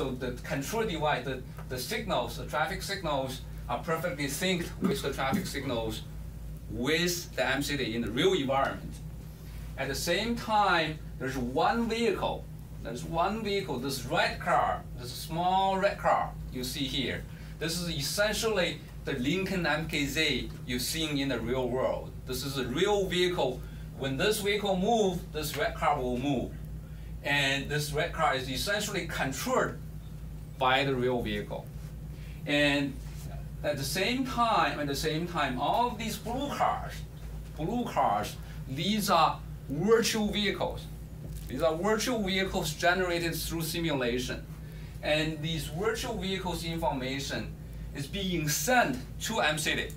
So the control device, the, the signals, the traffic signals are perfectly synced with the traffic signals with the MCity in the real environment. At the same time, there's one vehicle. There's one vehicle, this red car, this small red car you see here. This is essentially the Lincoln MKZ you're seeing in the real world. This is a real vehicle. When this vehicle moves, this red car will move. And this red car is essentially controlled by the real vehicle. And at the same time, at the same time, all of these blue cars, blue cars, these are virtual vehicles. These are virtual vehicles generated through simulation. And these virtual vehicles information is being sent to MCity.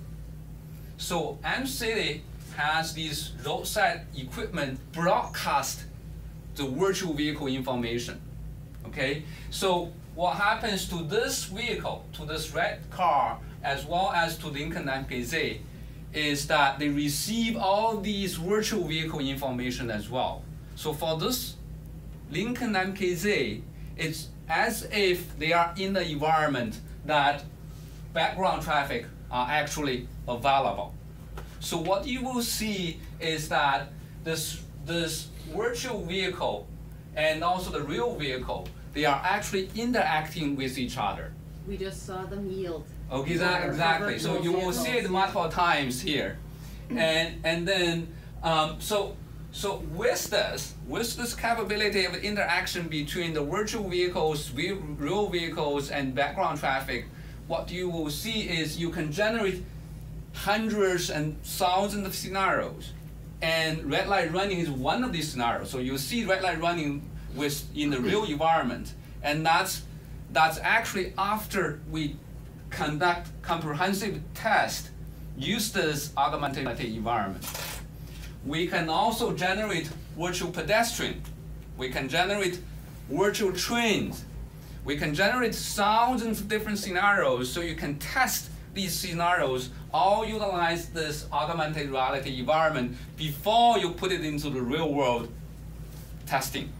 So MCity has these roadside equipment broadcast the virtual vehicle information. Okay, so what happens to this vehicle, to this red car, as well as to Lincoln MKZ, is that they receive all these virtual vehicle information as well. So for this Lincoln MKZ, it's as if they are in the environment that background traffic are actually available. So what you will see is that this, this virtual vehicle and also the real vehicle, they are actually interacting with each other. We just saw them yield. Okay, that, exactly. So you will see it multiple times here. And, and then, um, so, so with this, with this capability of interaction between the virtual vehicles, real vehicles, and background traffic, what you will see is you can generate hundreds and thousands of scenarios. And red light running is one of these scenarios. So you see red light running with in the real environment. And that's, that's actually after we conduct comprehensive test, use this augmented reality environment. We can also generate virtual pedestrian. We can generate virtual trains. We can generate thousands of different scenarios so you can test these scenarios all utilize this augmented reality environment before you put it into the real world testing.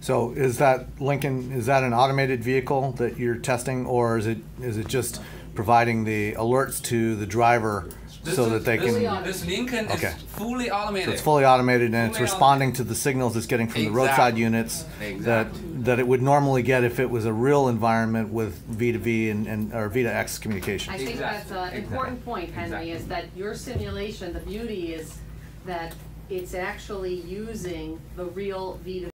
So is that Lincoln, is that an automated vehicle that you're testing or is it, is it just providing the alerts to the driver This so is- that they this- can, This Lincoln Okay. is fully automated. so it's fully automated and it's Fully responding to the signals it's getting from the roadside units Exactly. that, that it would normally get if it was a real environment with V2V and, and, or V2X communication? I think that's an important point, Henry, exactly. is that your simulation, the beauty is that it's actually using the real V to